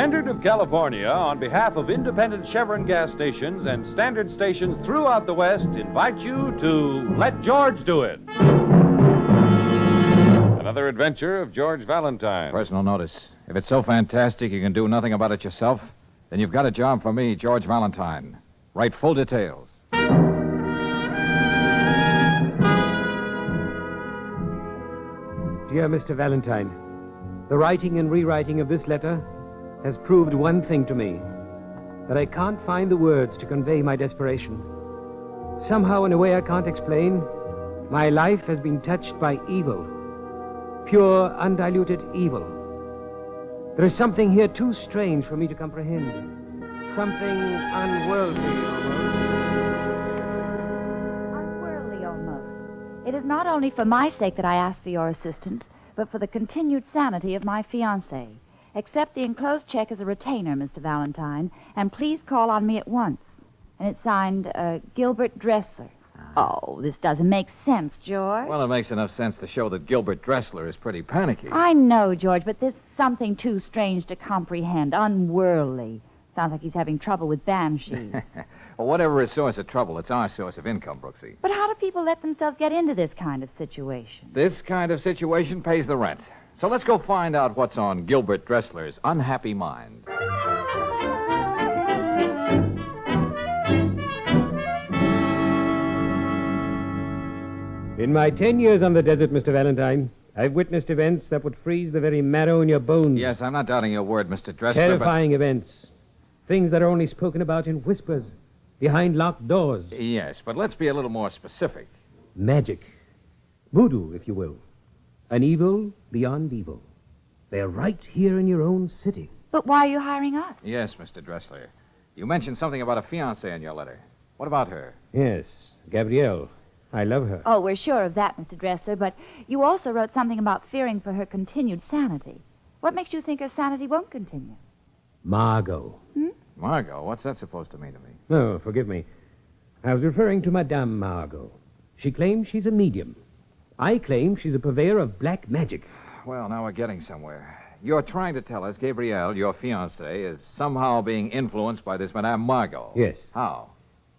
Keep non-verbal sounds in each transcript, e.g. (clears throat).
Standard of California, on behalf of independent Chevron gas stations and standard stations throughout the West, invite you to Let George Do It. Another adventure of George Valentine. Personal notice. If it's so fantastic you can do nothing about it yourself, then you've got a job for me, George Valentine. Write full details. Dear Mr. Valentine, the writing and rewriting of this letter has proved one thing to me that I can't find the words to convey my desperation. Somehow, in a way I can't explain, my life has been touched by evil. Pure, undiluted evil. There is something here too strange for me to comprehend. Something unworldly, almost. Unworldly almost. It is not only for my sake that I ask for your assistance, but for the continued sanity of my fiancé. Accept the enclosed check as a retainer, Mr. Valentine, and please call on me at once. And it's signed uh, Gilbert Dressler. Oh, this doesn't make sense, George. Well, it makes enough sense to show that Gilbert Dressler is pretty panicky. I know, George, but there's something too strange to comprehend. Unworldly. Sounds like he's having trouble with banshees. (laughs) well, whatever his source of trouble, it's our source of income, Brooksy. but how do people let themselves get into this kind of situation? This kind of situation pays the rent. So let's go find out what's on Gilbert Dressler's unhappy mind. In my ten years on the desert, Mr. Valentine, I've witnessed events that would freeze the very marrow in your bones. Yes, I'm not doubting your word, Mr. Dressler. Terrifying events. Things that are only spoken about in whispers, behind locked doors. Yes, but let's be a little more specific. Magic. Voodoo, if you will. An evil beyond evil. They're right here in your own city. But why are you hiring us? Yes, Mr. Dressler. You mentioned something about a fiancée in your letter. What about her? Yes, Gabrielle. I love her. Oh, we're sure of that, Mr. Dressler, but you also wrote something about fearing for her continued sanity. What makes you think her sanity won't continue? Margot. Hmm? Margot, what's that supposed to mean to me? Oh, forgive me. I was referring to Madame Margot. She claims she's a medium. I claim she's a purveyor of black magic. Well, now we're getting somewhere. You're trying to tell us Gabrielle, your fiancée, is somehow being influenced by this Madame Margot. Yes. How?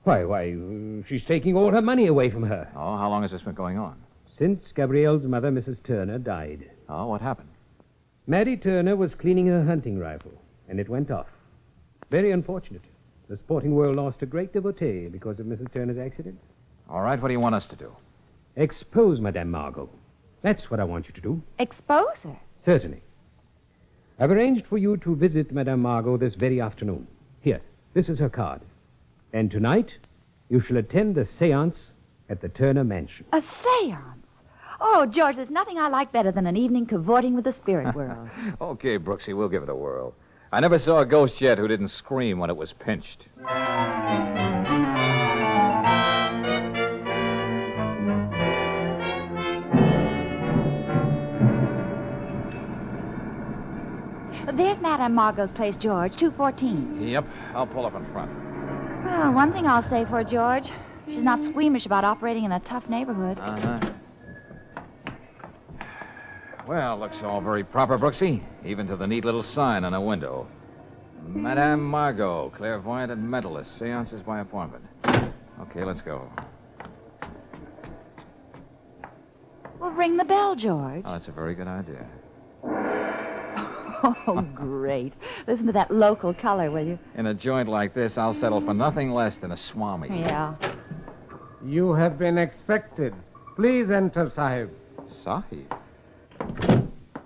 Why, why, uh, she's taking all her money away from her. Oh, how long has this been going on? Since Gabrielle's mother, Mrs. Turner, died. Oh, what happened? Mary Turner was cleaning her hunting rifle, and it went off. Very unfortunate. The sporting world lost a great devotee because of Mrs. Turner's accident. All right, what do you want us to do? Expose Madame Margot. That's what I want you to do. Expose her. Certainly. I've arranged for you to visit Madame Margot this very afternoon. Here, this is her card. And tonight, you shall attend a seance at the Turner Mansion. A seance. Oh, George, there's nothing I like better than an evening cavorting with the spirit (laughs) world. okay, Brooksy, we'll give it a whirl. I never saw a ghost yet who didn't scream when it was pinched. There's Madame Margot's place, George, 214. Yep, I'll pull up in front. Well, one thing I'll say for George. She's not squeamish about operating in a tough neighborhood. Uh-huh. Well, looks all very proper, Brooksy, even to the neat little sign on a window. Madame Margot, clairvoyant and mentalist, seances by appointment. Okay, let's go. Well, ring the bell, George. Oh, that's a very good idea. Oh, (laughs) great. Listen to that local color, will you? In a joint like this, I'll settle for nothing less than a swami. Yeah. You have been expected. Please enter, Sahib. Sahib.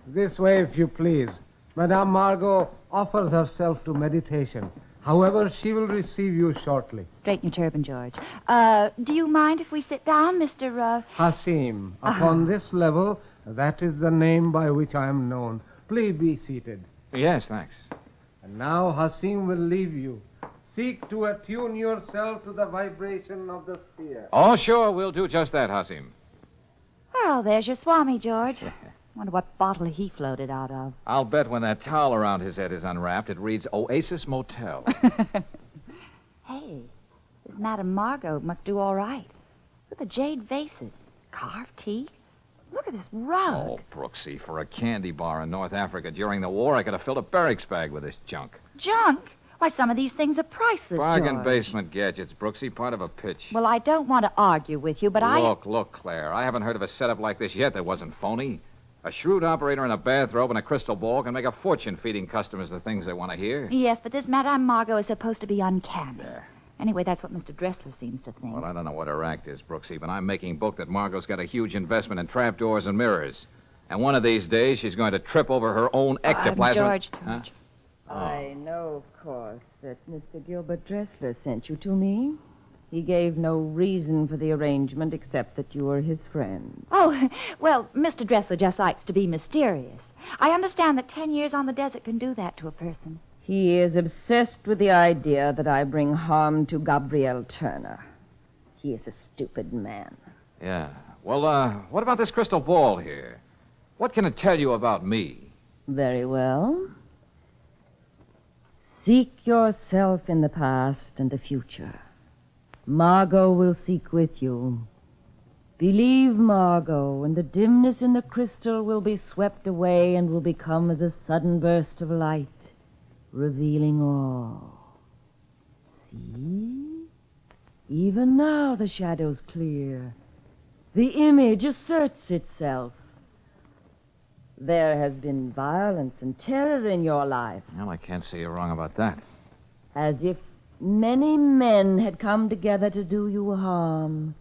This way, if you please. Madame Margot offers herself to meditation. However, she will receive you shortly. Straighten your turban, George. Uh, do you mind if we sit down, Mr. Uh... Hasim. Upon this level, that is the name by which I am known. Please be seated. Yes, thanks. And now Hasim will leave you. Seek to attune yourself to the vibration of the sphere. Oh, sure, we'll do just that, Hasim. Well, there's your Swami, George. (laughs) Wonder what bottle he floated out of. I'll bet when that towel around his head is unwrapped, it reads Oasis Motel. (laughs) hey, this Madame Margot must do all right. Look at the jade vases, carved teeth. Look at this rug. Oh, Brooksy, for a candy bar in North Africa during the war, I could have filled a barracks bag with this junk. Junk? Why, some of these things are priceless. Bargain George. basement gadgets, Brooksy, part of a pitch. Well, I don't want to argue with you, but I. look, look, Claire. I haven't heard of a setup like this yet that wasn't phony. A shrewd operator in a bathrobe and a crystal ball can make a fortune feeding customers the things they want to hear. Yes, but this Madame Margot is supposed to be uncanny. Yeah. Anyway, that's what Mr. Dressler seems to think. Well, I don't know what her act is, Brooksy, but I'm making book that Margot's got a huge investment in trapdoors and mirrors. And one of these days, she's going to trip over her own ectoplasm. Uh, George, Huh? George. Oh. I know, of course, that Mr. Gilbert Dressler sent you to me. He gave no reason for the arrangement except that you were his friend. Oh, (laughs) well, Mr. Dressler just likes to be mysterious. I understand that ten years on the desert can do that to a person. He is obsessed with the idea that I bring harm to Gabrielle Turner. He is a stupid man. Yeah. Well, uh, what about this crystal ball here? What can it tell you about me? Very well. Seek yourself in the past and the future. Margot will seek with you. Believe Margot, and the dimness in the crystal will be swept away and will become as a sudden burst of light, revealing all. See? Even now the shadow's clear. The image asserts itself. There has been violence and terror in your life, Well, I can't see you're wrong about that. as if many men had come together to do you harm,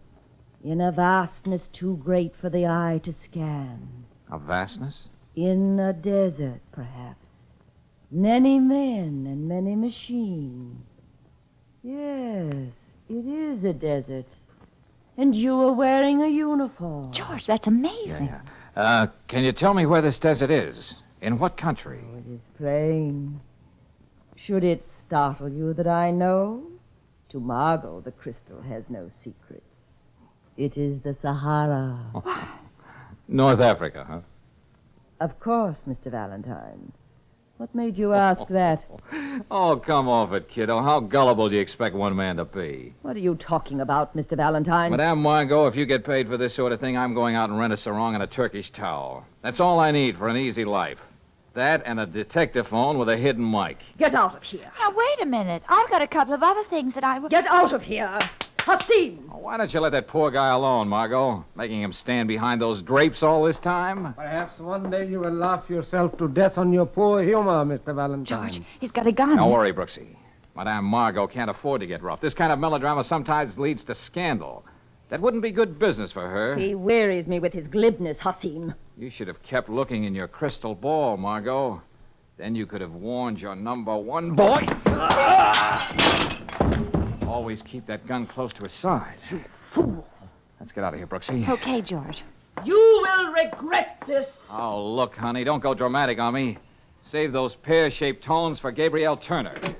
in a vastness too great for the eye to scan. A vastness? In a desert, perhaps. Many men and many machines. Yes, it is a desert. And you are wearing a uniform. George, that's amazing. Yeah, yeah. Uh, can you tell me where this desert is? In what country? Oh, it is plain. Should it startle you that I know? To Margot, the crystal has no secrets. It is the Sahara. North Africa, huh? Of course, Mr. Valentine. What made you ask (laughs) that? Oh, come off it, kiddo. How gullible do you expect one man to be? What are you talking about, Mr. Valentine? Madame Margot, if you get paid for this sort of thing, I'm going out and rent a sarong and a Turkish towel. That's all I need for an easy life. That and a detective phone with a hidden mic. Get out of here. Now, wait a minute. I've got a couple of other things that I would. Get out of here. Hassim! Oh, why don't you let that poor guy alone, Margot? Making him stand behind those drapes all this time? Perhaps one day you will laugh yourself to death on your poor humor, Mr. Valentine. George, he's got a gun. Don't worry, Brooksy. Madame Margot can't afford to get rough. This kind of melodrama sometimes leads to scandal. That wouldn't be good business for her. He wearies me with his glibness, Hassim. You should have kept looking in your crystal ball, Margot. Then you could have warned your number one boy. (laughs) Always keep that gun close to his side. You fool. Let's get out of here, Brooksy. Okay, George. You will regret this. Oh, look, honey, don't go dramatic on me. Save those pear shaped tones for Gabrielle Turner.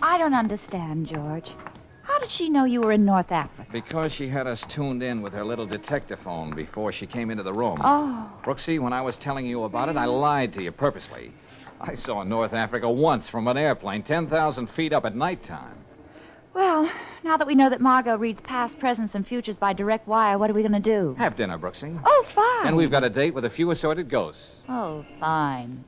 I don't understand, George. How did she know you were in North Africa? Because she had us tuned in with her little detector phone before she came into the room. Oh. Brooksy, when I was telling you about it, I lied to you purposely. I saw North Africa once from an airplane, 10,000 feet up at nighttime. Well, now that we know that Margot reads past, presents, and futures by direct wire, what are we going to do? Have dinner, Brooksy. Oh, fine. And we've got a date with a few assorted ghosts. Oh, fine.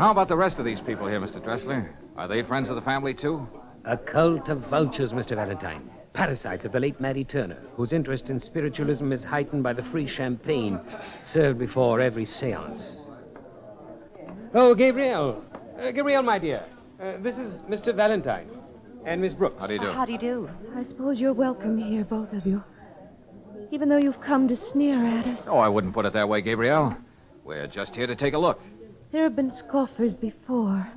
How about the rest of these people here, Mr. Dressler? Are they friends of the family, too? A cult of vultures, Mr. Valentine. Parasites of the late Mattie Turner, whose interest in spiritualism is heightened by the free champagne served before every seance. Oh, Gabrielle. Uh, Gabrielle, my dear. Uh, this is Mr. Valentine. And Miss Brooks. How do you do? How do you do? I suppose you're welcome here, both of you. Even though you've come to sneer at us. Oh, I wouldn't put it that way, Gabrielle. We're just here to take a look. There have been scoffers before.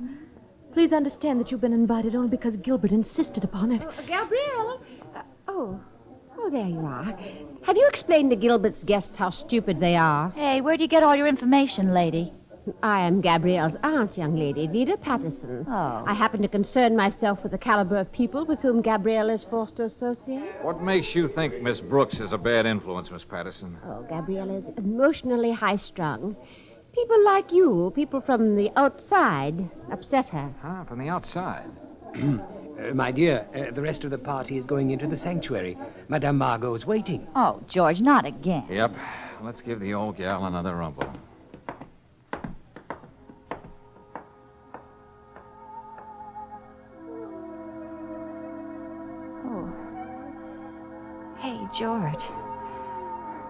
Please understand that you've been invited only because Gilbert insisted upon it. Gabrielle? Uh, oh. Oh, there you are. Have you explained to Gilbert's guests how stupid they are? Hey, where'd you get all your information, lady? I am Gabrielle's aunt, young lady, Vida Patterson. Oh. I happen to concern myself with the caliber of people with whom Gabrielle is forced to associate. What makes you think Miss Brooks is a bad influence, Miss Patterson? Oh, Gabrielle is emotionally high strung. People like you, people from the outside, upset her. Ah, from the outside. (clears throat) Uh, my dear, uh, the rest of the party is going into the sanctuary. Madame Margot is waiting. Oh, George, not again. Yep. Let's give the old gal another rumble. Oh. Hey, George.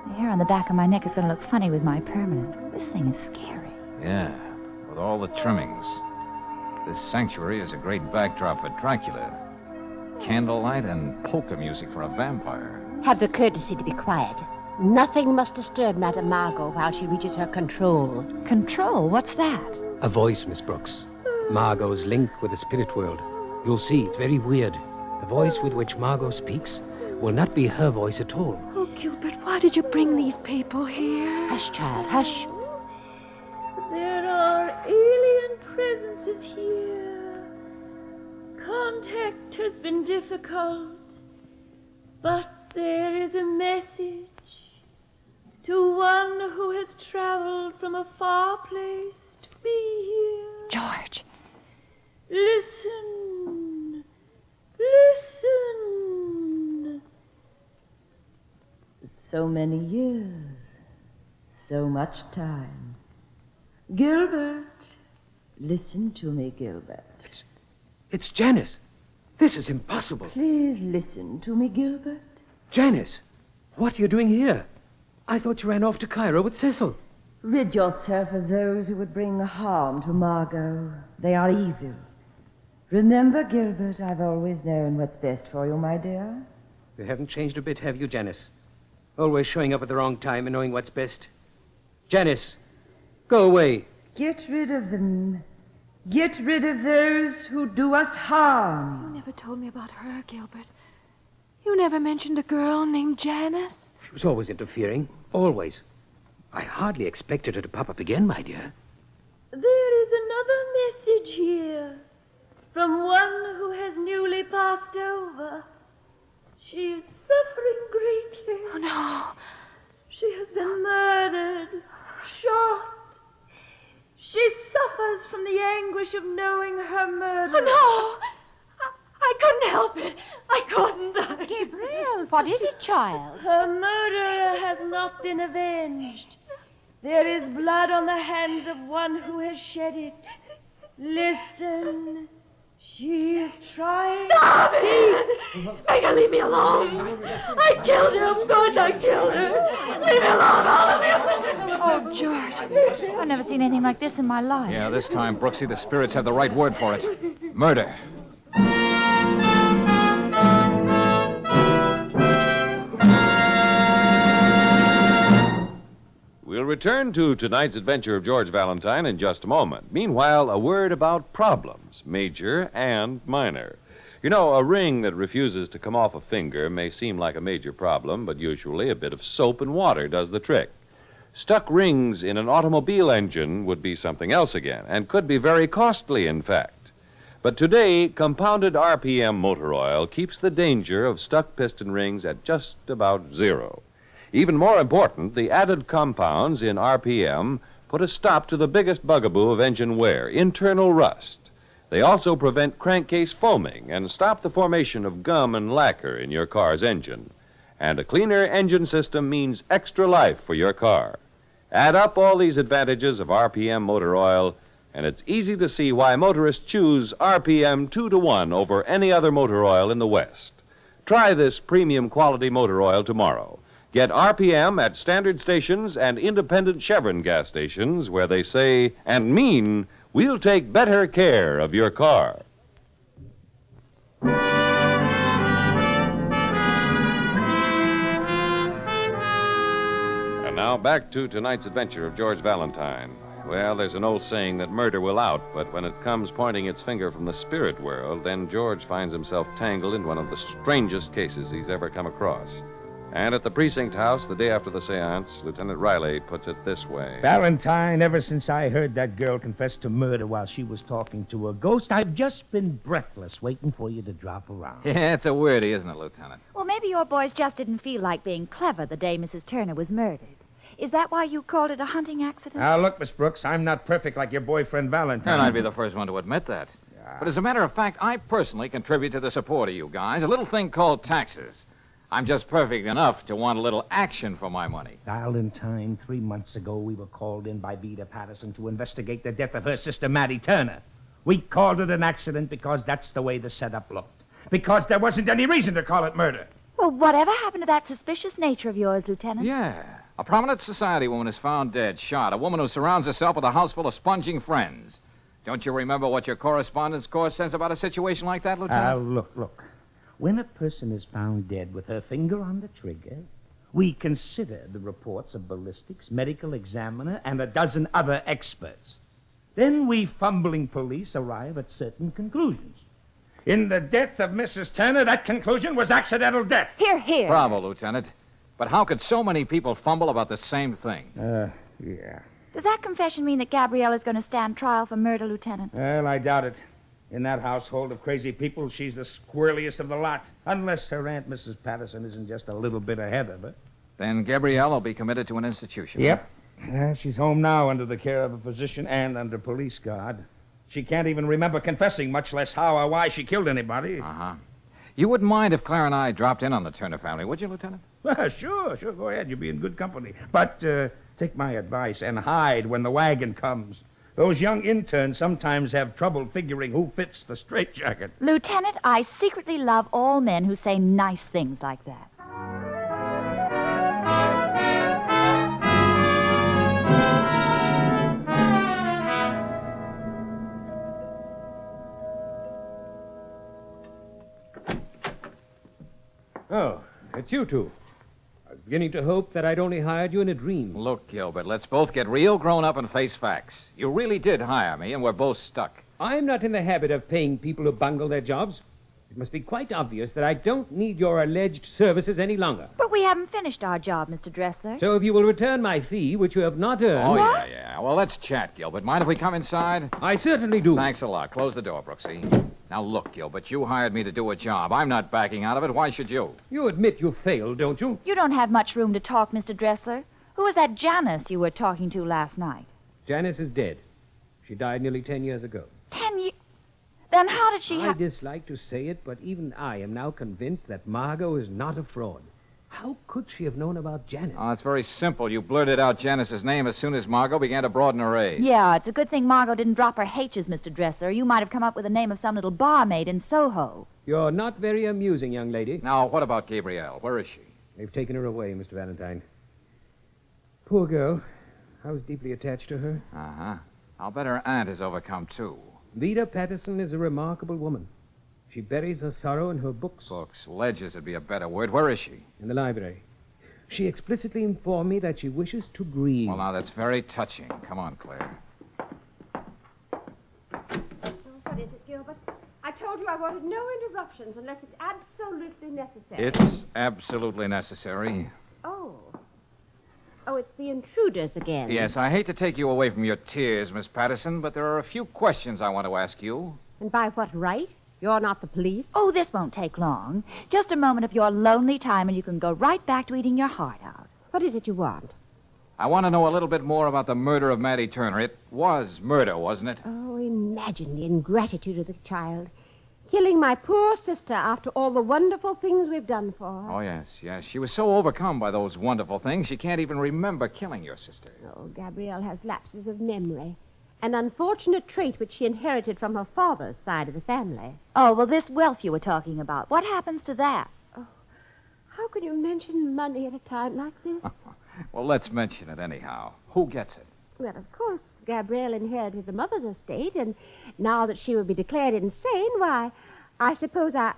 The hair on the back of my neck is going to look funny with my permanent. This thing is scary. Yeah, with all the trimmings. This sanctuary is a great backdrop for Dracula. Candlelight and polka music for a vampire. Have the courtesy to be quiet. Nothing must disturb Madame Margot while she reaches her control. Control? What's that? A voice, Miss Brooks. Margot's link with the spirit world. You'll see, it's very weird. The voice with which Margot speaks will not be her voice at all. Gilbert, why did you bring these people here? Hush, child, hush. There are alien presences here. Contact has been difficult, but there is a message to one who has traveled from a far place to be here. George. Listen. Listen. So many years. So much time. Gilbert. Listen to me, Gilbert. It's it's Janice. This is impossible. Please listen to me, Gilbert. Janice, what are you doing here? I thought you ran off to Cairo with Cecil. Rid yourself of those who would bring harm to Margot. They are evil. Remember, Gilbert, I've always known what's best for you, my dear. You haven't changed a bit, have you, Janice? Always showing up at the wrong time and knowing what's best. Janice, go away. Get rid of them. Get rid of those who do us harm. You never told me about her, Gilbert. You never mentioned a girl named Janice. She was always interfering. Always. I hardly expected her to pop up again, my dear. There is another message here from one who has newly passed over. She is suffering greatly. Oh, no. She has been murdered, shot. She suffers from the anguish of knowing her murder. Oh, no. I, I couldn't help it. I couldn't. (laughs) Gabrielle, what is it, child? Her murderer has not been avenged. There is blood on the hands of one who has shed it. Listen. She is trying. Stop it! Make her leave me alone. I killed her, of course I killed her. Leave me alone, all of you. Oh, George. I've never seen anything like this in my life. Yeah, this time, Brooksy, the spirits have the right word for it. Murder. Return to tonight's adventure of George Valentine in just a moment. Meanwhile, a word about problems, major and minor. You know, a ring that refuses to come off a finger may seem like a major problem, but usually a bit of soap and water does the trick. Stuck rings in an automobile engine would be something else again, and could be very costly, in fact. But today, compounded RPM motor oil keeps the danger of stuck piston rings at just about zero. Even more important, the added compounds in RPM put a stop to the biggest bugaboo of engine wear internal rust. They also prevent crankcase foaming and stop the formation of gum and lacquer in your car's engine. And a cleaner engine system means extra life for your car. Add up all these advantages of RPM motor oil, and it's easy to see why motorists choose RPM 2 to 1 over any other motor oil in the West. Try this premium quality motor oil tomorrow. Get RPM at standard stations and independent Chevron gas stations where they say and mean we'll take better care of your car. And now back to tonight's adventure of George Valentine. Well, there's an old saying that murder will out, but when it comes pointing its finger from the spirit world, then George finds himself tangled in one of the strangest cases he's ever come across. And at the precinct house, the day after the seance, Lieutenant Riley puts it this way. Valentine, ever since I heard that girl confess to murder while she was talking to a ghost, I've just been breathless waiting for you to drop around. (laughs) Yeah, it's a weirdie, isn't it, Lieutenant? Well, maybe your boys just didn't feel like being clever the day Mrs. Turner was murdered. Is that why you called it a hunting accident? Now, look, Miss Brooks, I'm not perfect like your boyfriend Valentine. And I'd be the first one to admit that. But as a matter of fact, I personally contribute to the support of you guys. A little thing called taxes. I'm just perfect enough to want a little action for my money. Valentine, three months ago, we were called in by Vida Patterson to investigate the death of her sister, Mattie Turner. We called it an accident because that's the way the setup looked. Because there wasn't any reason to call it murder. Well, whatever happened to that suspicious nature of yours, Lieutenant? Yeah. A prominent society woman is found dead, shot. A woman who surrounds herself with a house full of sponging friends. Don't you remember what your correspondence course says about a situation like that, Uh, Lieutenant? look, look. When a person is found dead with her finger on the trigger, we consider the reports of ballistics, medical examiner, and a dozen other experts. Then we fumbling police arrive at certain conclusions. In the death of Mrs. Turner, that conclusion was accidental death. Here, here. Bravo, Lieutenant. But how could so many people fumble about the same thing? Uh, yeah. Does that confession mean that Gabrielle is going to stand trial for murder, Lieutenant? Well, I doubt it. In that household of crazy people, she's the squirreliest of the lot. Unless her Aunt Mrs. Patterson isn't just a little bit ahead of her. Then Gabrielle will be committed to an institution. Yep. Yeah, she's home now under the care of a physician and under police guard. She can't even remember confessing, much less how or why she killed anybody. Uh huh. You wouldn't mind if Claire and I dropped in on the Turner family, would you, Lieutenant? Well, (laughs) sure, sure, go ahead. You'll be in good company. But uh, take my advice and hide when the wagon comes. Those young interns sometimes have trouble figuring who fits the straitjacket. Lieutenant, I secretly love all men who say nice things like that. Oh, it's you two. I was beginning to hope that I'd only hired you in a dream. Look, Gilbert, let's both get real grown up and face facts. You really did hire me, and we're both stuck. I'm not in the habit of paying people who bungle their jobs. It must be quite obvious that I don't need your alleged services any longer. But we haven't finished our job, Mr. Dressler. So if you will return my fee, which you have not earned. Oh, yeah, yeah. Well, let's chat, Gilbert. Mind if we come inside? I certainly do. Thanks a lot. Close the door, Brooksy. Now, look, Gilbert, you hired me to do a job. I'm not backing out of it. Why should you? You admit you failed, don't you? You don't have much room to talk, Mr. Dressler. Who was that Janice you were talking to last night? Janice is dead. She died nearly ten years ago. Ten years. Then how did she I have. dislike to say it, but even I am now convinced that Margot is not a fraud. How could she have known about Janice? Oh, it's very simple. You blurted out Janice's name as soon as Margot began to broaden her age. Yeah, it's a good thing Margot didn't drop her H's, Mr. Dressler. You might have come up with the name of some little barmaid in Soho. You're not very amusing, young lady. Now, what about Gabrielle? Where is she? They've taken her away, Mr. Valentine. Poor girl. I was deeply attached to her. Uh huh. I'll bet her aunt is overcome, too. Vida Patterson is a remarkable woman. She buries her sorrow in her books Books, ledgers would be a better word. Where is she? in the library. She explicitly informed me that she wishes to grieve. Well, now, that's very touching. Come on, Claire. Oh, what is it, Gilbert? I told you I wanted no interruptions unless it's absolutely necessary. It's absolutely necessary. Oh. Oh, it's the intruders again. Yes, I hate to take you away from your tears, Miss Patterson, but there are a few questions I want to ask you. And by what right? You're not the police. Oh, this won't take long. Just a moment of your lonely time, and you can go right back to eating your heart out. What is it you want? I want to know a little bit more about the murder of Mattie Turner. It was murder, wasn't it? Oh, imagine the ingratitude of the child. Killing my poor sister after all the wonderful things we've done for her. Oh, yes, yes. She was so overcome by those wonderful things, she can't even remember killing your sister. Oh, Gabrielle has lapses of memory. An unfortunate trait which she inherited from her father's side of the family. Oh, well, this wealth you were talking about, what happens to that? Oh, how can you mention money at a time like this? (laughs) well, let's mention it anyhow. Who gets it? well, of course, Gabrielle inherited the mother's estate, and now that she will be declared insane, why, I suppose I.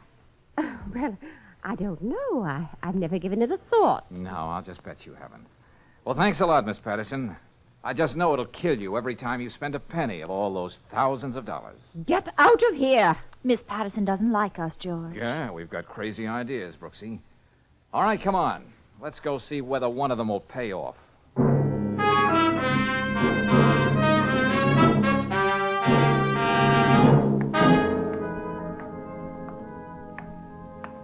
(laughs) Well, I don't know. I, I've never given it a thought. No, I'll just bet you haven't. Well, thanks a lot, Miss Patterson. I just know it'll kill you every time you spend a penny of all those thousands of dollars. Get out of here! Miss Patterson doesn't like us, George. Yeah, we've got crazy ideas, Brooksy. All right, come on. Let's go see whether one of them will pay off.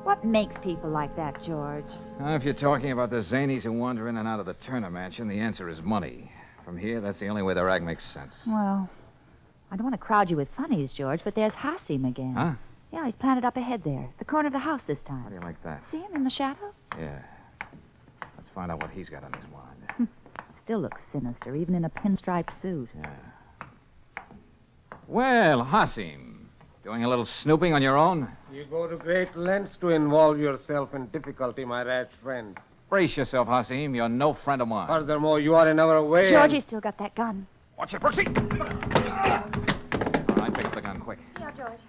What makes people like that, George? Uh, if you're talking about the zanies who wander in and out of the Turner mansion, the answer is money. From here, that's the only way the rag makes sense. Well, I don't want to crowd you with funnies, George, but there's Hassim again. Huh? Yeah, he's planted up ahead there, the corner of the house this time. How do you like that? See him in the shadow? Yeah. Let's find out what he's got on his mind. Hmm. Still looks sinister, even in a pinstripe suit. Yeah. Well, Hassim, doing a little snooping on your own? You go to great lengths to involve yourself in difficulty, my rash friend. Brace yourself, Hassim. You're no friend of mine. Furthermore, you are in our way. George, and- he's still got that gun. Watch it, Brooksy. All right, pick up the gun quick. Yeah, George.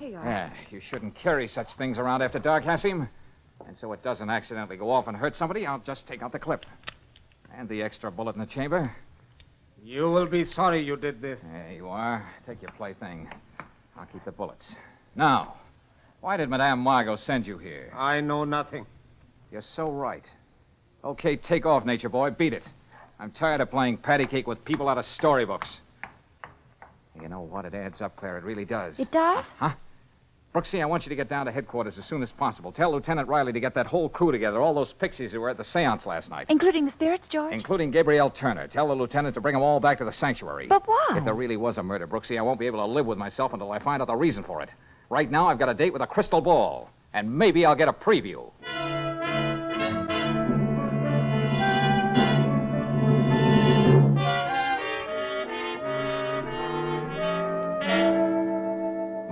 Here you are. Yeah, you shouldn't carry such things around after dark, Hassim. And so it doesn't accidentally go off and hurt somebody, I'll just take out the clip. And the extra bullet in the chamber. You will be sorry you did this. There you are. Take your plaything. I'll keep the bullets. Now, why did Madame Margot send you here? I know nothing. You're so right. Okay, take off, Nature Boy. Beat it. I'm tired of playing patty cake with people out of storybooks. You know what? It adds up, Claire. It really does. It does? Uh, huh? Brooksy, I want you to get down to headquarters as soon as possible. Tell Lieutenant Riley to get that whole crew together, all those pixies who were at the seance last night, Including the spirits, George? including Gabrielle Turner. Tell the lieutenant to bring them all back to the sanctuary. But why? If there really was a murder, Brooksy, I won't be able to live with myself until I find out the reason for it. Right now, I've got a date with a crystal ball, and maybe I'll get a preview.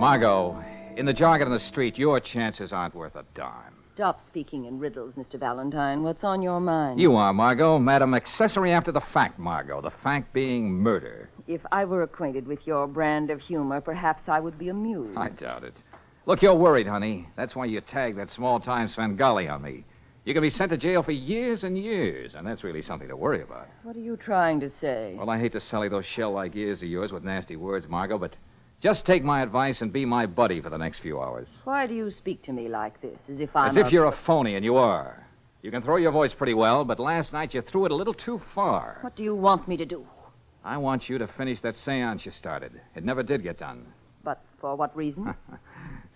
Margot, in the jargon of the street, your chances aren't worth a dime. Stop speaking in riddles, Mr. Valentine. What's on your mind? You are, Margot. Madam, accessory after the fact, Margot. The fact being murder. If I were acquainted with your brand of humor, perhaps I would be amused. I doubt it. Look, you're worried, honey. That's why you tagged that small time Svengali on me. You can be sent to jail for years and years, and that's really something to worry about. What are you trying to say? Well, I hate to sully those shell like ears of yours with nasty words, Margot, but just take my advice and be my buddy for the next few hours. Why do you speak to me like this, as if I'm As if you're a phony, and you are. You can throw your voice pretty well, but last night you threw it a little too far. What do you want me to do? I want you to finish that seance you started. It never did get done. But for what reason? (laughs)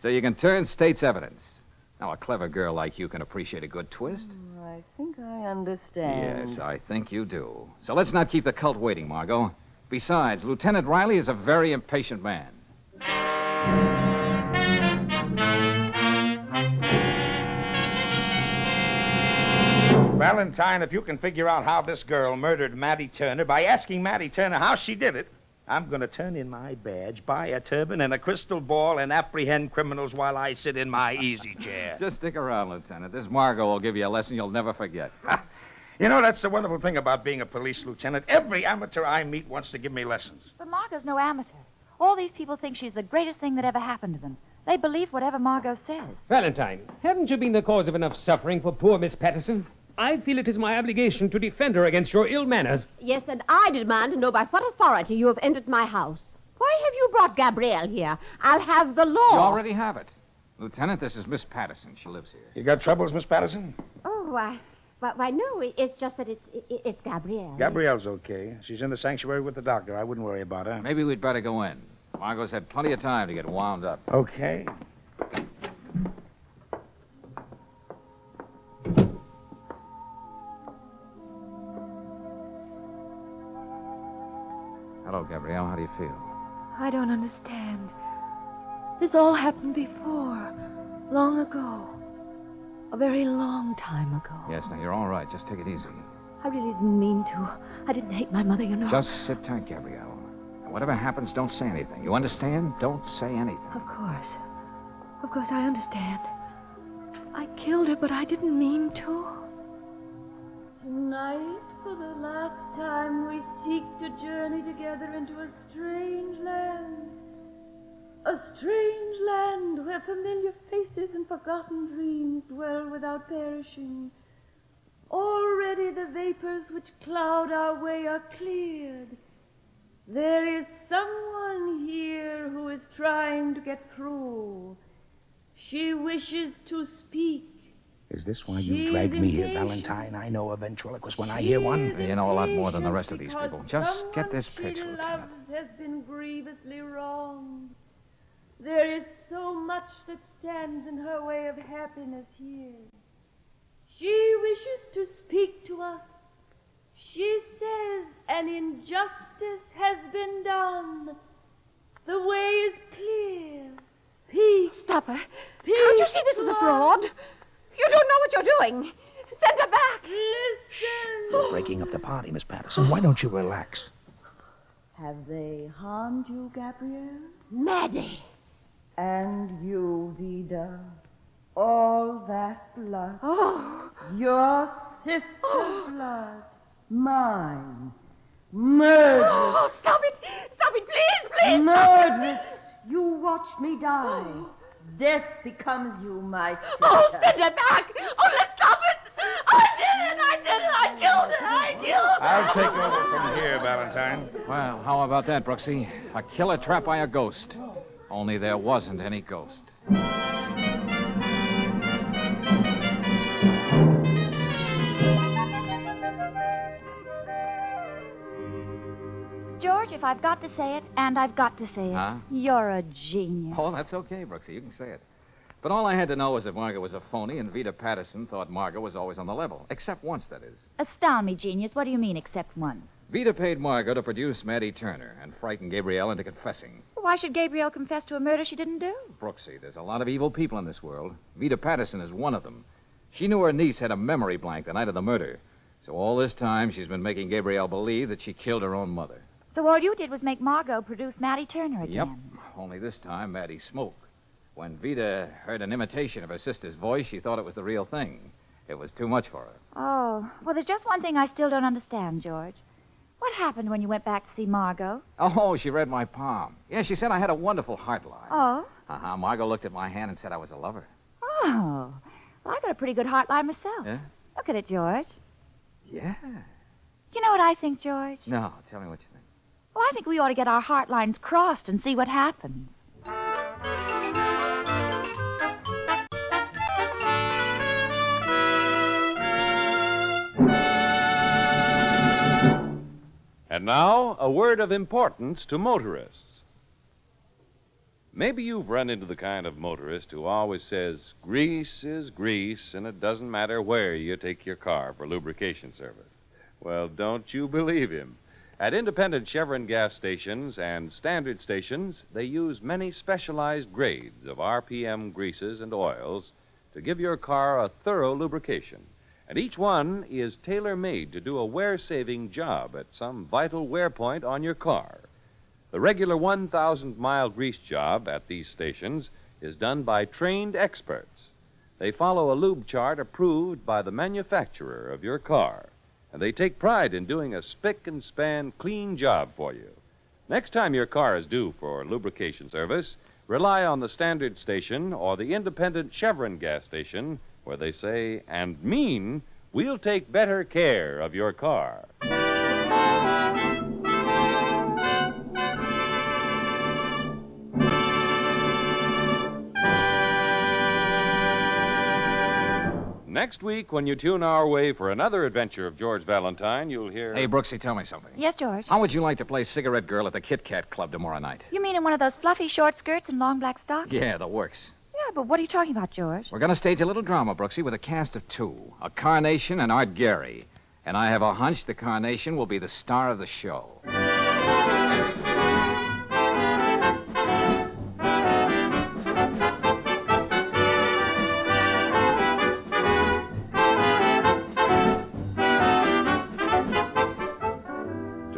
So you can turn state's evidence. Now, a clever girl like you can appreciate a good twist. Mm, I think I understand. Yes, I think you do. So let's not keep the cult waiting, Margot. Besides, Lieutenant Riley is a very impatient man. Valentine, if you can figure out how this girl murdered Mattie Turner by asking Mattie Turner how she did it, I'm going to turn in my badge, buy a turban and a crystal ball, and apprehend criminals while I sit in my easy chair. Just stick around, Lieutenant. This Margot will give you a lesson you'll never forget. You know, that's the wonderful thing about being a police lieutenant. Every amateur I meet wants to give me lessons. But Margot's no amateur. All these people think she's the greatest thing that ever happened to them. They believe whatever Margot says. Valentine, haven't you been the cause of enough suffering for poor Miss Patterson? I feel it is my obligation to defend her against your ill manners. Yes, and I demand to know by what authority you have entered my house. Why have you brought Gabrielle here? I'll have the law. You already have it. Lieutenant, this is Miss Patterson. She lives here. You got troubles, Miss Patterson? Oh, why, why, why no, it's just that it's, it, it's Gabrielle. Gabrielle's okay. She's in the sanctuary with the doctor. I wouldn't worry about her. Maybe we'd better go in. Margot's had plenty of time to get wound up. Okay. Hello, Gabrielle. How do you feel? I don't understand. This all happened before, long ago. A very long time ago. Yes, now you're all right. Just take it easy. I really didn't mean to. I didn't hate my mother, you know. Just sit tight, Gabrielle. And whatever happens, don't say anything. You understand? Don't say anything. Of course. Of course, I understand. I killed her, but I didn't mean to. Tonight, for the last time, we seek to journey together into a strange land. A strange land where familiar faces and forgotten dreams dwell without perishing. Already the vapors which cloud our way are cleared. There is someone here who is trying to get through. She wishes to speak. Is this why you dragged me here, Valentine? I know a ventriloquist when I hear one. You know a lot more than the rest of these people. Just get someone this she pitch, Lieutenant. loves has been grievously wronged. There is so much that stands in her way of happiness here. She wishes to speak to us. She says an injustice has been done. The way is clear. Peace. Stop her. Peace. Can't you see this is a fraud? You don't know what you're doing. Send her back. Listen. Oh. You're breaking up the party, Miss Patterson. Why don't you relax? Have they harmed you, Gabrielle? Mattie. And you, Vida? All that blood. Oh. Your sister's oh. blood. Mine. Murder. Oh, stop it. Stop it, please, please. Murderous. You watched me die. Death becomes you, my sister. Oh, send her back. Oh, let's stop it. I did it. I did it. I killed her. I killed her. I'll take over from here, Valentine. Well, how about that, Brooksy? A killer trapped by a ghost. Only there wasn't any ghost. George, if I've got to say it, and I've got to say it, Huh? you're a genius. Oh, that's okay, Brooksy. You can say it. But all I had to know was that Margot was a phony, and Vida Patterson thought Margot was always on the level. Except once, that is. Astound me, genius. What do you mean, except once? Vida paid Margot to produce Mattie Turner and frighten Gabrielle into confessing. Why should Gabrielle confess to a murder she didn't do? Brooksy, there's a lot of evil people in this world. Vida Patterson is one of them. She knew her niece had a memory blank the night of the murder. So all this time, she's been making Gabrielle believe that she killed her own mother. So all you did was make Margot produce Mattie Turner again. Yep. Only this time, Mattie smoked. When Vida heard an imitation of her sister's voice, she thought it was the real thing. It was too much for her. Oh, well, there's just one thing I still don't understand, George. What happened when you went back to see Margot? Oh, she read my palm. Yeah, she said I had a wonderful heart line. Oh? Uh huh. Margot looked at my hand and said I was a lover. Oh. Well, I got a pretty good heart line myself. Yeah? Look at it, George. Yeah. You know what I think, George? No, tell me what you think. Well, I think we ought to get our heart lines crossed and see what happens. And now, a word of importance to motorists. Maybe you've run into the kind of motorist who always says, grease is grease, and it doesn't matter where you take your car for lubrication service. Well, don't you believe him. At independent Chevron gas stations and standard stations, they use many specialized grades of RPM greases and oils to give your car a thorough lubrication. And each one is tailor made to do a wear saving job at some vital wear point on your car. The regular 1,000 mile grease job at these stations is done by trained experts. They follow a lube chart approved by the manufacturer of your car, and they take pride in doing a spick and span clean job for you. Next time your car is due for lubrication service, rely on the standard station or the independent Chevron gas station where they say and mean we'll take better care of your car. Next week, when you tune our way for another adventure of George Valentine, you'll hear. Hey, Brooksy, tell me something. Yes, George? How would you like to play Cigarette Girl at the Kit Kat Club tomorrow night? You mean in one of those fluffy short skirts and long black stockings? Yeah, the works. Yeah, but what are you talking about, George? We're going to stage a little drama, Brooksy, with a cast of two a Carnation and Art Gary. And I have a hunch the Carnation will be the star of the show.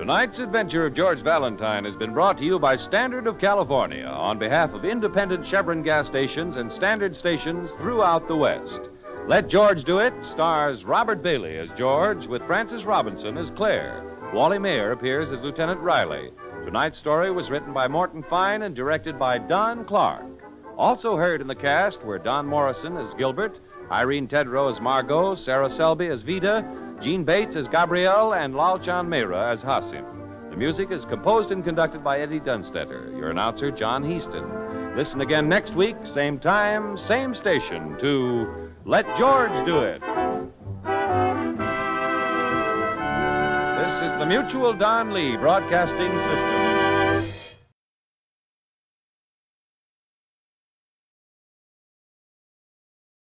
Tonight's adventure of George Valentine has been brought to you by Standard of California on behalf of independent Chevron gas stations and standard stations throughout the West. Let George Do It stars Robert Bailey as George with Frances Robinson as Claire. Wally Maher appears as Lieutenant Riley. Tonight's story was written by Morton Fine and directed by Don Clark. Also heard in the cast were Don Morrison as Gilbert, Irene Tedrow as Margot, Sarah Selby as Vida, Jeanne Bates as Gabrielle, and Lal Chand Mehra as Hasim. The music is composed and conducted by Eddie Dunstedter. Your announcer, John Heistand. Listen again next week, same time, same station, to Let George do it. This is the Mutual Don Lee Broadcasting System.